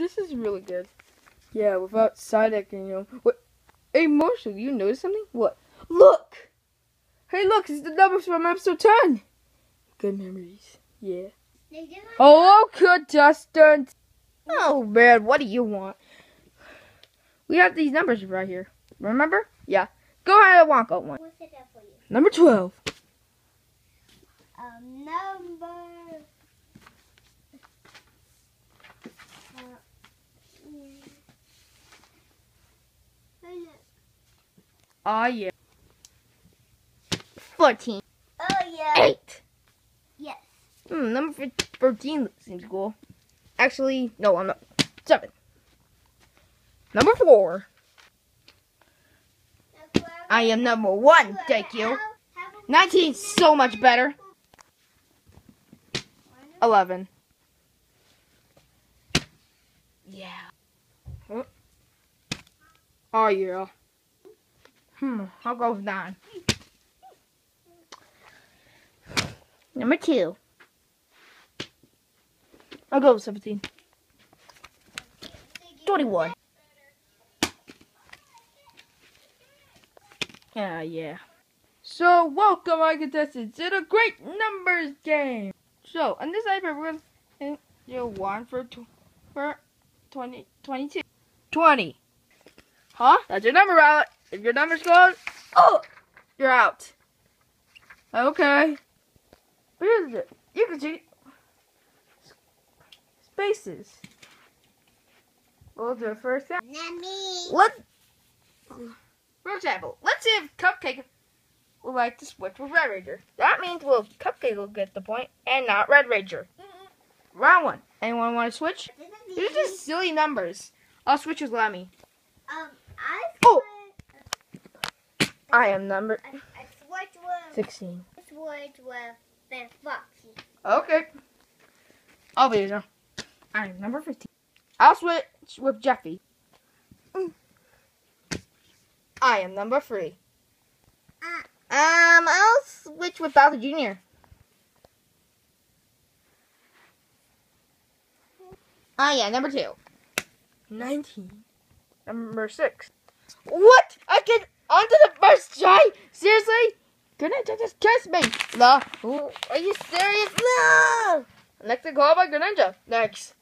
this is really good. Yeah, without side acting, you know. What? Hey, Marshall, you notice something? What? Look! Hey, look, it's the numbers from episode 10. Good memories. Yeah. Hello, contestant. Oh, man, what do you want? We have these numbers right here. Remember? Yeah. Go ahead and walk out one. What's it for you? Number 12. Um, number. Uh, mm. Oh, no. Ah, yeah. 14. Oh, yeah. 8. Yes. Hmm, number fourteen seems cool. Actually, no, I'm not. 7. Number 4. I am number 1, thank you. 19, so much better. 11. Yeah. Huh? Oh, yeah. Hmm, I'll go with 9. Number 2. I'll go with 17. 21. Yeah, yeah. So, welcome, my contestants, to the Great Numbers Game. So, on this iPad, we're going to do 1 for, tw- for 20, 22. 20. Huh? That's your number out. If your number's gone, oh, you're out. Okay. Where is it? You can see spaces. We'll do it first. Let, for example, let's see if Cupcake would like to switch with Red Ranger. That means well, Cupcake will get the point and not Red Ranger. Round one. Anyone want to switch? These are just silly numbers. I'll switch with Lemmy. Um, I am number I, I switched with. 16. Switched with the Foxy. Okay. I'll be there. I am number 15. I'll switch with Jeffy. I am number 3. Uh. Um, I'll switch with Bowser Jr. Ah, yeah, number 2. 19. Number 6. What? I get onto the first try? Seriously? Couldn't you just kiss me? No. Are you serious? No. Next to call by Greninja. Next.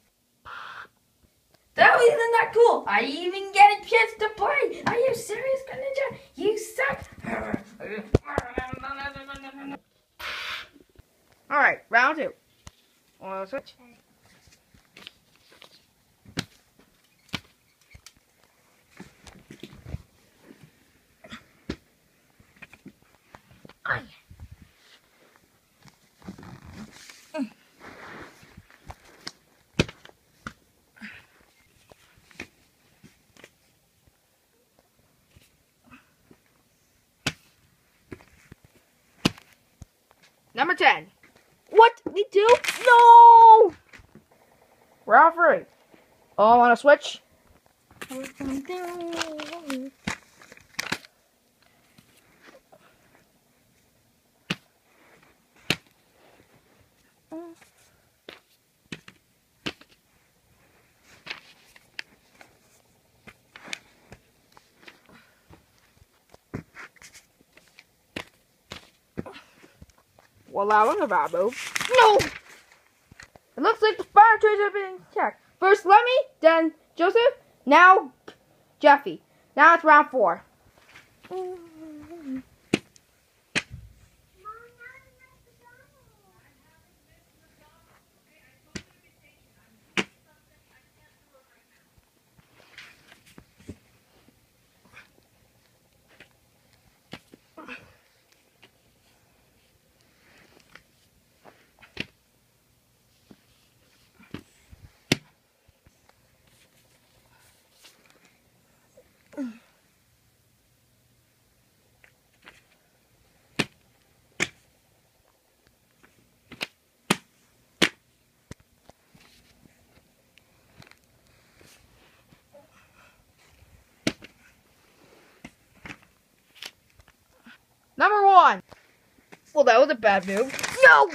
That wasn't that cool. I even get a chance to play. Are you serious, Greninja? You suck. All right, round two. Switch? Number 10. What? Me too? No! Round three. Oh, I want to switch? Well, I was about to move. No! It looks like the fire trees are being checked. First Lemmy, then Joseph, now Jeffy. Now it's round four. Number one. Well, that was a bad move. No!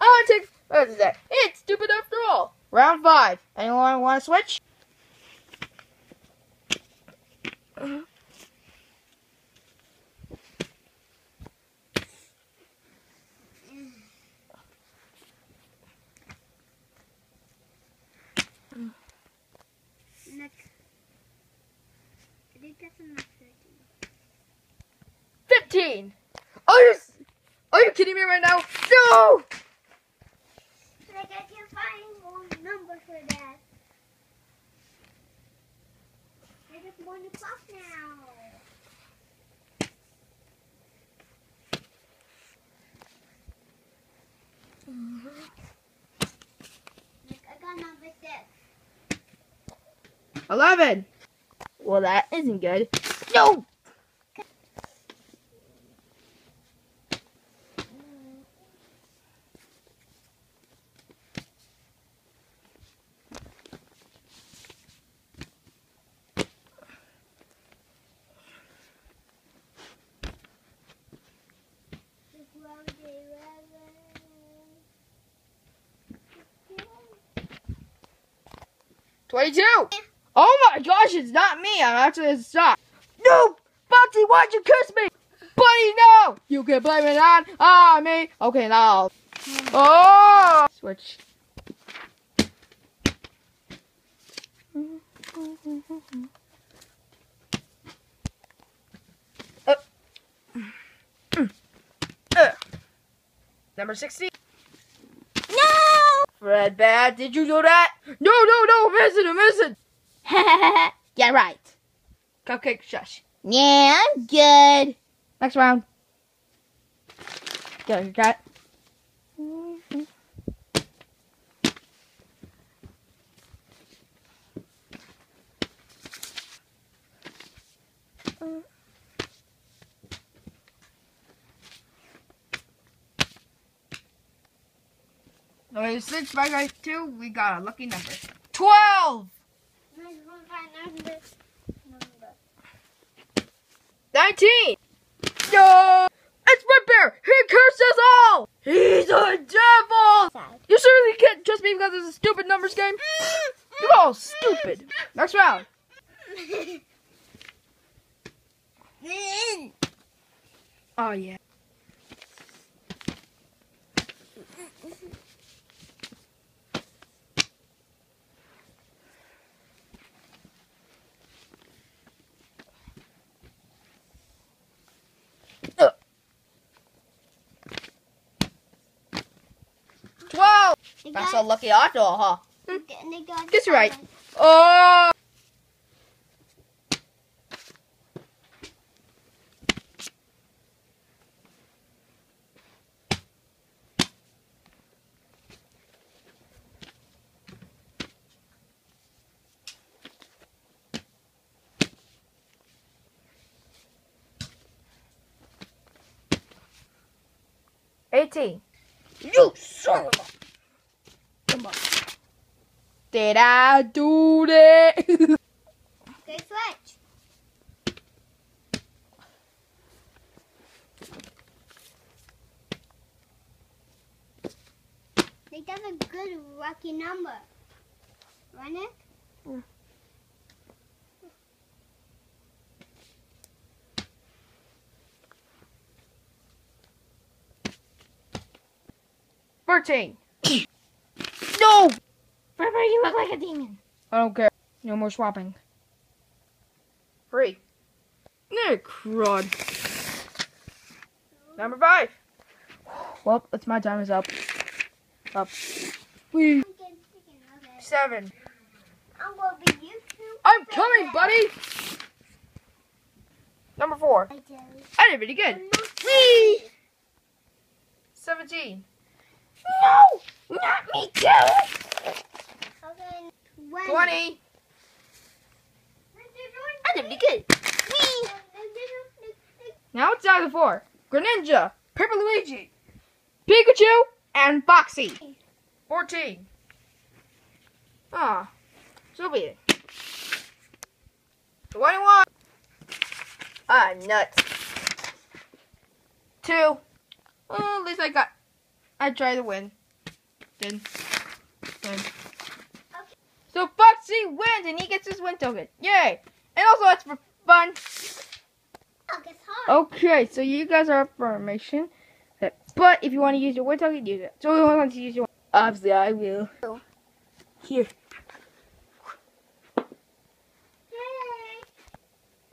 I want to take. What is that? It's stupid after all. Round five. Anyone want to switch? Next. I think that's enough. 15. Are you, are you kidding me right now? No! Like I can find one number for that. I just want to pop now. Like I got number six. 11. Well, that isn't good. No! Twenty-two. Oh my gosh, it's not me. I'm actually stop. No, Boxy, why'd you kiss me? Buddy, no. You can blame it on ah me. Okay, now. Oh, switch. Uh. Uh. Number 60. Fred Bad, did you do that? No, no, no, missing, I'm missing. yeah, right. Cupcake, shush. Yeah, I'm good. Next round. Go, got. Okay, six by guys two, we got a lucky number. Twelve! Nineteen! No! It's Red Bear! He cursed us all! He's a devil! You certainly can't trust me because it's a stupid numbers game. You're all stupid. Next round. Oh, yeah. Twelve! That's a lucky outdoor, huh? Guess you're right. Oh! Eighteen. You son of a... Come on. Did I do that? Okay, switch. Like that's a good lucky number. Run it? Fourteen. no! Pepper, you look like a demon. I don't care. No more swapping. Free. Yeah, crud. Number five. Well, it's my time is up. Up. We seven. I'm gonna be YouTube. I'm coming, buddy. Number four. I do. I did pretty good. Whee! Seventeen. No! Not me too! Okay. Twenty. I did pretty good. Whee! Now it's down to four. Greninja, Purple Luigi, Pikachu, and Foxy. Fourteen. Ah, so be it. Twenty-one. Ah, nuts. Two. Well, at least I got. I tried to win. Then. Then. She wins and he gets his win token. Yay! And also it's for fun. Oh. Okay, so you guys are information. That, but if you want to use your win token, use it. So we want to use your Obviously I will. Here. Hey.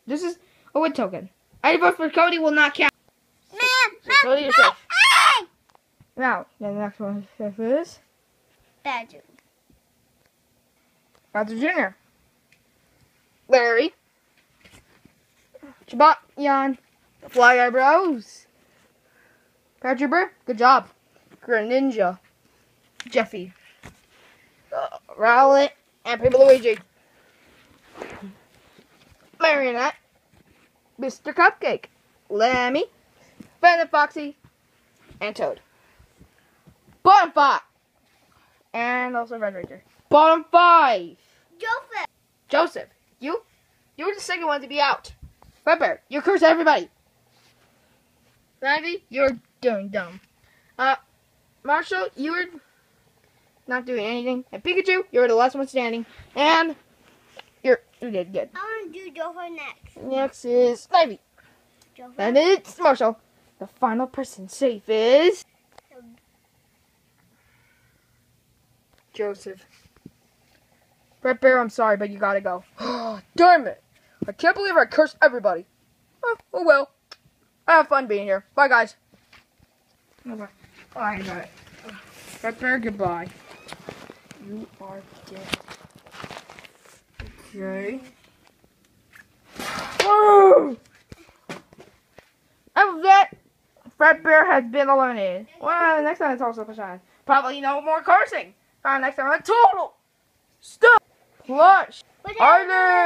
This is a win token. I vote for Cody will not count. Man, So Cody, you're safe. Now, the next one is this. Badger. Roger Jr. Larry. Chabot, Jan. Fly Eyebrows. Patrick Burr, good job. Greninja. Jeffy. Uh, Rowlet. And Paper Luigi. Marionette. Mr. Cupcake. Lemmy. Bandit Foxy. And Toad. Bottom five. And also Red Ranger. Bottom five. Joseph. Joseph, you, you were the second one to be out. Red Bear, you cursed everybody. Ivy, you're doing dumb. Uh, Marshall, you were not doing anything. And Pikachu, you were the last one standing. And you're you did good. I want to do Joker next. Next is Ivy. Joker. And it's Marshall. The final person safe is Joseph. Red Bear, I'm sorry, but you gotta go. Damn it! I can't believe I cursed everybody. Oh, oh well. I have fun being here. Bye, guys. Bye. Alright, got it. Red Bear, goodbye. You are dead. Okay. Woo! And that, Fred Bear has been eliminated. Well, next time it's also Pashine. Probably no more cursing. Uh, next time, a total stop. Plush. But Island.